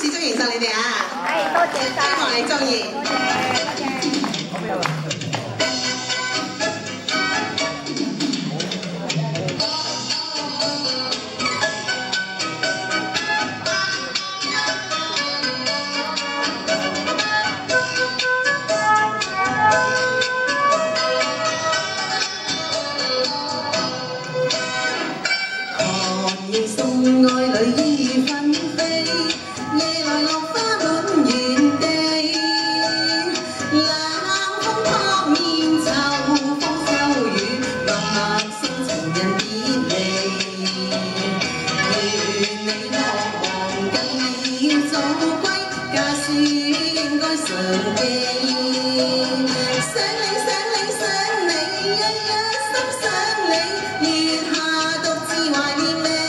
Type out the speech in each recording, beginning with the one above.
始终认实你哋啊！系，多谢晒，希望你中意。多谢， Ca sĩ gói sở tình sáng lên sáng lên sáng lên sắp sáng lên nhìn độc chi hoài đi mê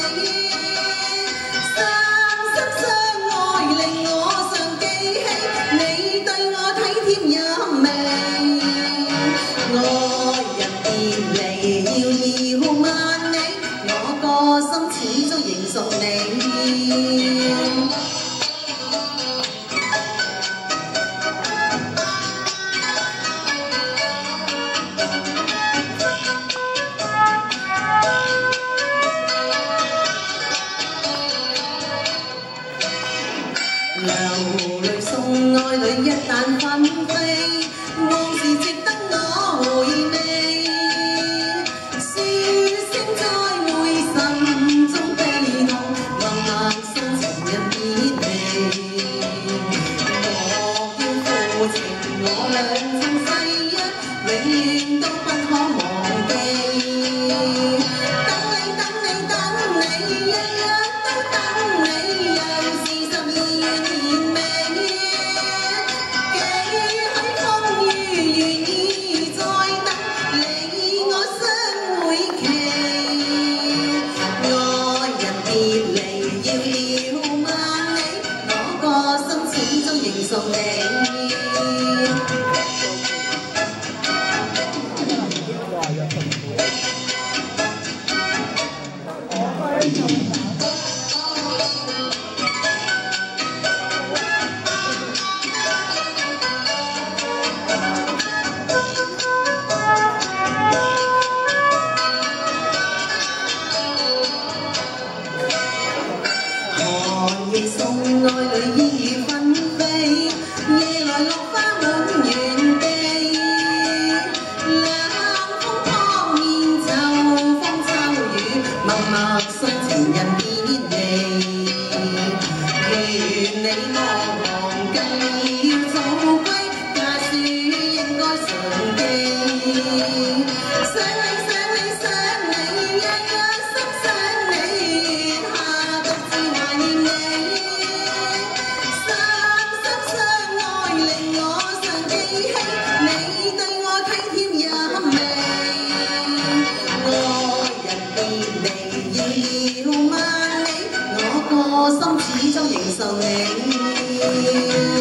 sáng sắp sáng ngồi lên ngõ sân cây hay nay tay ngõ thấy thêm nhớ mình ngõ nhập tìm lầy yêu nhiều man ấy ngõ có sống chỉ 流泪送爱侣一旦纷飞往事 sông đây 默失情人依依你，祈願你望。我心始终仍受你